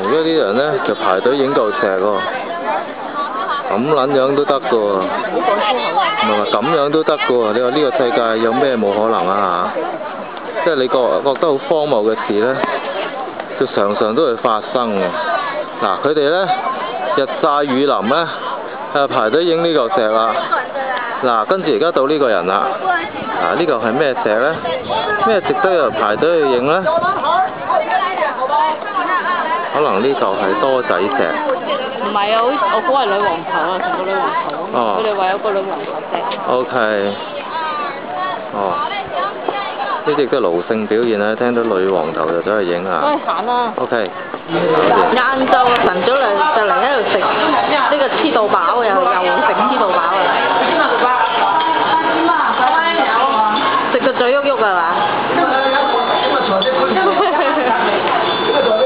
而家啲人咧就排隊影嚿石喎，咁撚樣都得噶喎，唔係咁樣都得噶喎，你話呢個世界有咩冇可能啊嚇？即係你覺覺得好荒謬嘅事咧，就常常都會發生嘅。嗱，佢哋咧日曬雨淋咧，係排隊影呢嚿石啦。嗱，跟住而家到呢個人啦。嗱，呢嚿係咩石咧？咩值得人排隊去影咧？可能呢度係多仔石。唔係啊，好似我估係女王頭啊，同個女王頭啊。哦佢哋話有個女王頭石。O、K。哦。呢啲都勞性表現啦，聽到女王頭就走去影啊。喂，行啦。O K。晏晝啊，晨早嚟就嚟喺度食呢個黐到飽啊，又又食黐到飽啊！食到嘴喐喐啊嘛！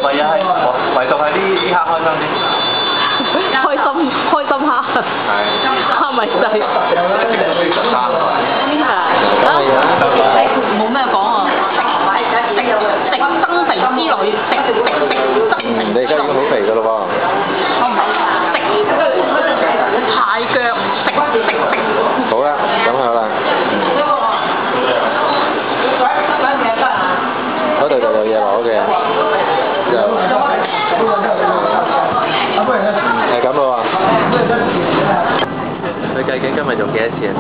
唯有係唯獨係呢呢刻開心啲。開心開心蝦，係。蝦咪細。生冇咩講啊！食食增肥之類，食食食嗯，你而家已經好肥噶咯我唔係食蟹腳，食食食。喎。好啦，咁好啦。嗰度就有嘢攞嘅。就係咁咯喎。佢計緊今日用幾多錢？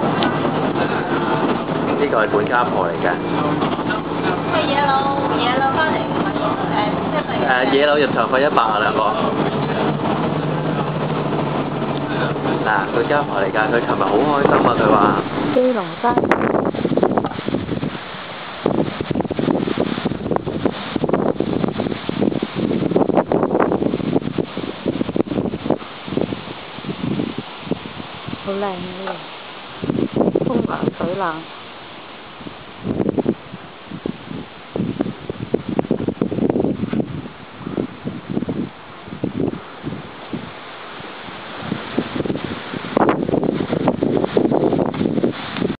呢個係管家婆嚟嘅。係野佬，野佬翻嚟誒，誒野柳入場費一百啊兩個。嗱，佢家婆嚟㗎，佢琴日好開心啊！佢話。基隆山。好靚呢個，風涼水冷。